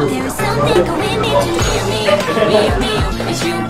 There is something going between me, me, me, it's you and me.